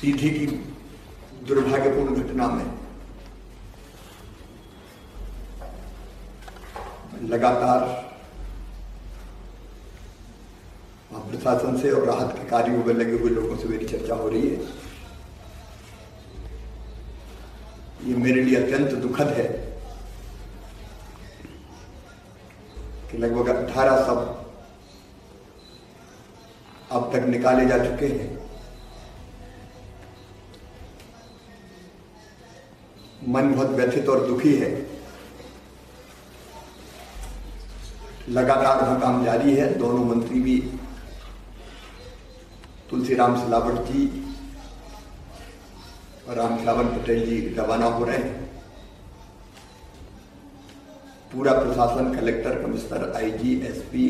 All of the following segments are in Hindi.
सीधी की दुर्भाग्यपूर्ण घटना में लगातार प्रशासन से और राहत के कार्यों में लगे हुए लोगों से मेरी चर्चा हो रही है। ये मेरे लिए अत्यंत दुखद है कि लगभग अठारह सब अब तक निकाले जा चुके हैं। मन बहुत व्यथित और दुखी है। लगातार वहाँ काम जारी है, दोनों मंत्री भी। तुलसीराम सिलावट जी और राम खिलावन पटेल जी रवाना हो रहे हैं। पूरा प्रशासन, collector, commissioner, IG, SP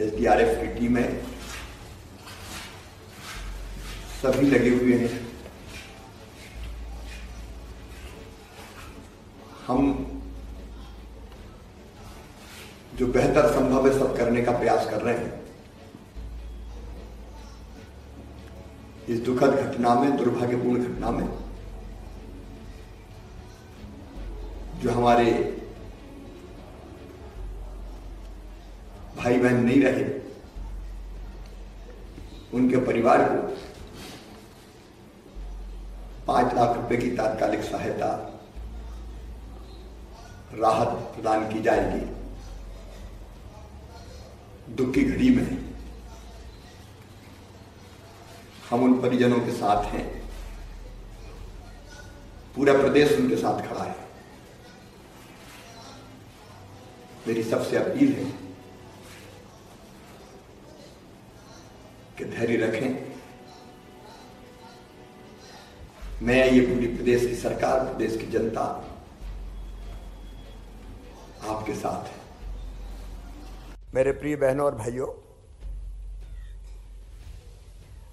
SDRF की टीमें सभी लगे हुए हैं। हम जो बेहतर संभव है सब करने का प्रयास कर रहे हैं। इस दुखद घटना में, दुर्भाग्यपूर्ण घटना में, जो हमारे भाई बहन नहीं रहे, उनके परिवार को पाँच लाख रुपए की तात्कालिक सहायता राहत प्रदान की जाएगी। दुख की घड़ी में हम उन परिजनों के साथ हैं। पूरा प्रदेश उनके साथ खड़ा है। मेरी सबसे अपील है कि धैर्य रखें। मैं ये पूरी प्रदेश की सरकार, प्रदेश की जनता आपके साथ है मेरे प्रिय बहनों और भाइयों,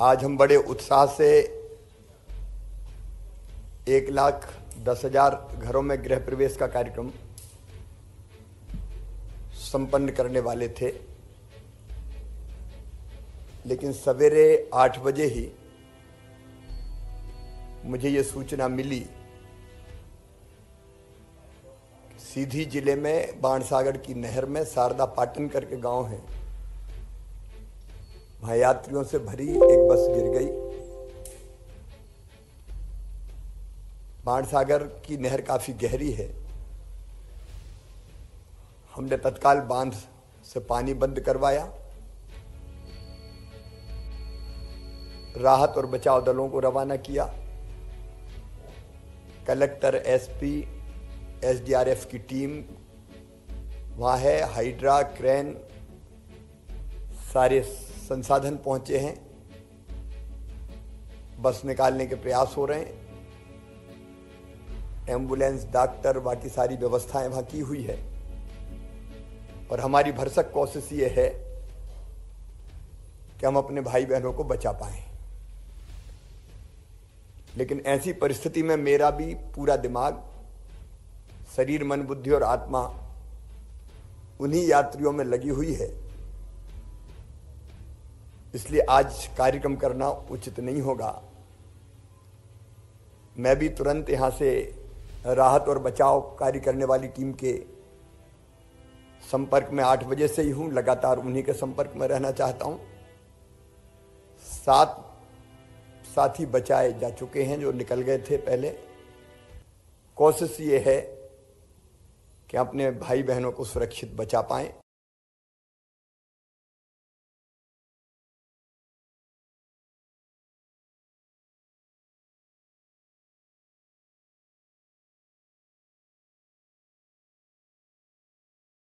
आज हम बड़े उत्साह से एक लाख दस हज़ार घरों में गृह प्रवेश का कार्यक्रम संपन्न करने वाले थे। लेकिन सवेरे आठ बजे ही मुझे ये सूचना मिली सीधी ज़िले में, बाणसागर की नहर में शारदा पाटन करके गाँव है। वहाँ यात्रियों से भरी एक बस गिर गई। बाणसागर की नहर काफ़ी गहरी है। हमने तत्काल बाँध से पानी बंद करवाया। राहत और बचाव दलों को रवाना किया। कलेक्टर, एसपी एसडीआरएफ की टीम वहाँ है, हाइड्रा, क्रेन, सारे संसाधन पहुँचे हैं। बस निकालने के प्रयास हो रहे हैं। एंबुलेंस, डॉक्टर, बाकी सारी व्यवस्थाएँ वहाँ की हुई है। और हमारी भरसक कोशिश ये है कि हम अपने भाई बहनों को बचा पाएँ। लेकिन ऐसी परिस्थिति में मेरा भी पूरा दिमाग शरीर, मन, बुद्धि और आत्मा उन्हीं यात्रियों में लगी हुई है। इसलिए आज कार्यक्रम करना उचित नहीं होगा। मैं भी तुरंत यहाँ से राहत और बचाव कार्य करने वाली टीम के संपर्क में आठ बजे से ही हूँ। लगातार उन्हीं के संपर्क में रहना चाहता हूँ। सात साथी बचाए जा चुके हैं जो निकल गए थे पहले। कोशिश ये है कि अपने भाई बहनों को सुरक्षित बचा पाएँ।